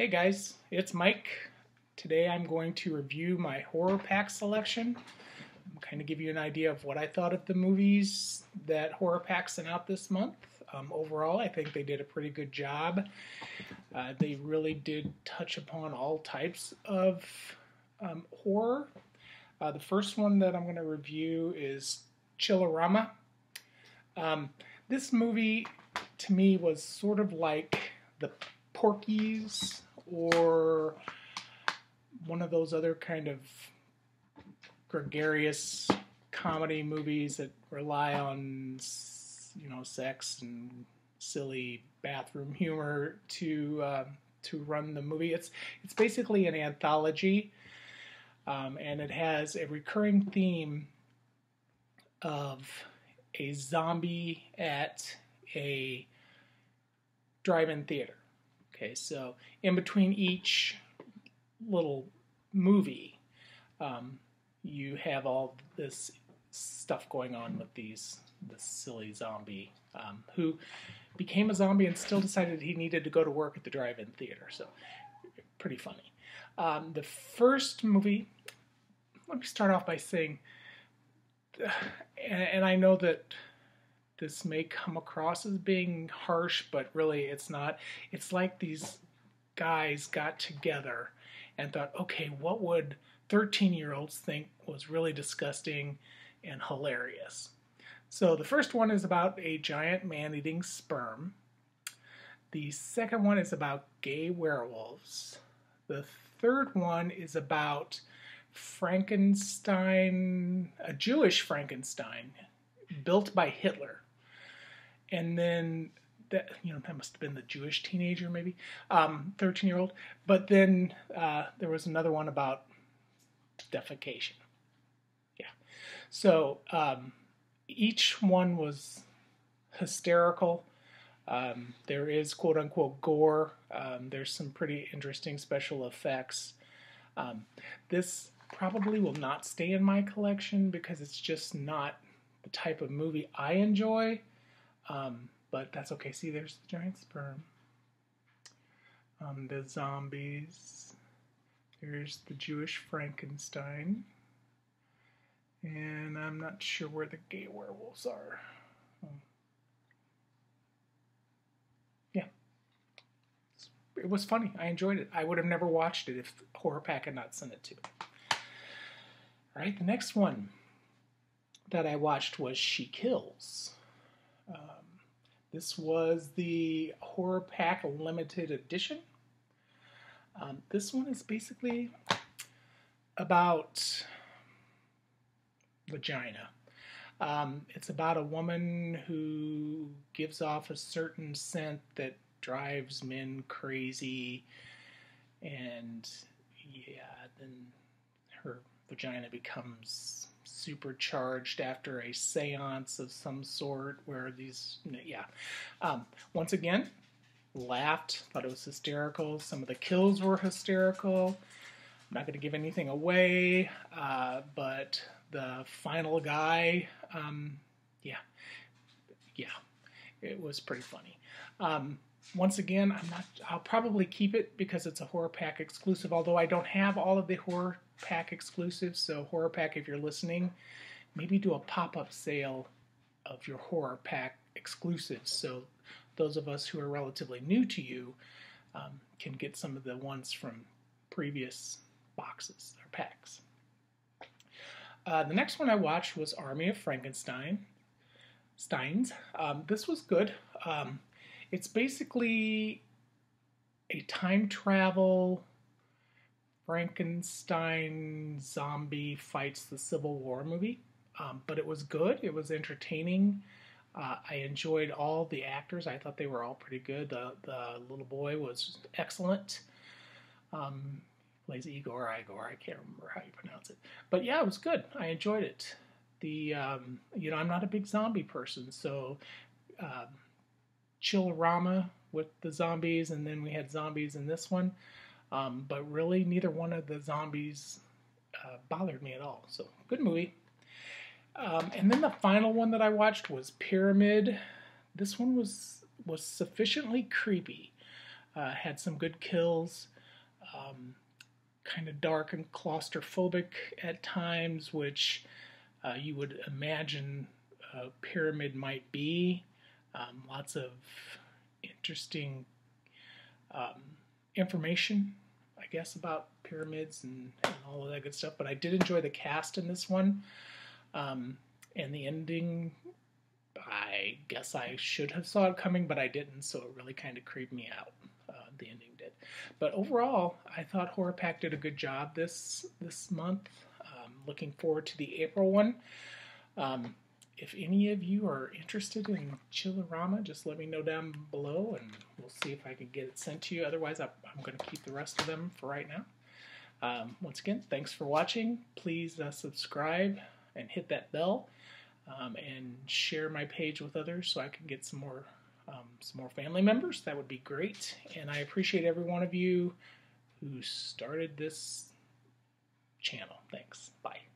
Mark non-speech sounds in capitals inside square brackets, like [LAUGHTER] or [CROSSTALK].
Hey guys, it's Mike. Today I'm going to review my horror pack selection. I'm kind of give you an idea of what I thought of the movies that Horror Pack sent out this month. Um, overall, I think they did a pretty good job. Uh, they really did touch upon all types of um, horror. Uh, the first one that I'm going to review is Chillerama. Um, this movie, to me, was sort of like the Porky's or one of those other kind of gregarious comedy movies that rely on you know sex and silly bathroom humor to uh, to run the movie. It's it's basically an anthology, um, and it has a recurring theme of a zombie at a drive-in theater. Okay, so in between each little movie, um, you have all this stuff going on with these this silly zombie um, who became a zombie and still decided he needed to go to work at the drive-in theater. So pretty funny. Um, the first movie. Let me start off by saying, [SIGHS] and, and I know that this may come across as being harsh, but really it's not. It's like these guys got together and thought, okay, what would 13 year olds think was really disgusting and hilarious? So the first one is about a giant man eating sperm. The second one is about gay werewolves. The third one is about Frankenstein, a Jewish Frankenstein built by Hitler. And then that you know that must have been the Jewish teenager maybe, um, 13 year old. But then uh, there was another one about defecation. Yeah. So um, each one was hysterical. Um, there is quote unquote gore. Um, there's some pretty interesting special effects. Um, this probably will not stay in my collection because it's just not the type of movie I enjoy. Um, but that's okay. See, there's the giant sperm. Um, the zombies. There's the Jewish Frankenstein. And I'm not sure where the gay werewolves are. Um, yeah. It was funny. I enjoyed it. I would have never watched it if Horror Pack had not sent it to me. All right, the next one that I watched was She Kills. Um, this was the Horror Pack Limited Edition. Um, this one is basically about vagina. Um, it's about a woman who gives off a certain scent that drives men crazy, and yeah, then her vagina becomes supercharged after a seance of some sort where these, yeah. Um, once again, laughed, thought it was hysterical. Some of the kills were hysterical. I'm not going to give anything away, uh, but the final guy, um, yeah, yeah, it was pretty funny. Um, once again, I'm not. I'll probably keep it because it's a horror pack exclusive. Although I don't have all of the horror pack exclusive. so horror pack, if you're listening, maybe do a pop-up sale of your horror pack exclusives. So those of us who are relatively new to you um, can get some of the ones from previous boxes or packs. Uh, the next one I watched was Army of Frankenstein. Steins. Um, this was good. Um, it's basically a time travel Frankenstein zombie fights the Civil War movie, um, but it was good. It was entertaining. Uh, I enjoyed all the actors. I thought they were all pretty good. The the little boy was excellent. Um, plays Igor Igor. I can't remember how you pronounce it, but yeah, it was good. I enjoyed it. The um, you know I'm not a big zombie person, so uh, Chillerama with the zombies, and then we had zombies in this one. Um, but really, neither one of the zombies uh, bothered me at all. So good movie. Um, and then the final one that I watched was Pyramid. This one was was sufficiently creepy. Uh, had some good kills. Um, kind of dark and claustrophobic at times, which uh, you would imagine a pyramid might be. Um, lots of interesting um, information, I guess, about pyramids and, and, all of that good stuff. But I did enjoy the cast in this one. Um, and the ending, I guess I should have saw it coming, but I didn't, so it really kind of creeped me out. Uh, the ending did, but overall, I thought Horror Pack did a good job this this month. Um, looking forward to the April one. Um, if any of you are interested in Chillerama, just let me know down below and we'll see if I can get it sent to you. Otherwise, I'm going to keep the rest of them for right now. Um, once again, thanks for watching. Please uh, subscribe and hit that bell um, and share my page with others so I can get some more um, some more family members. That would be great. And I appreciate every one of you who started this channel. Thanks. Bye.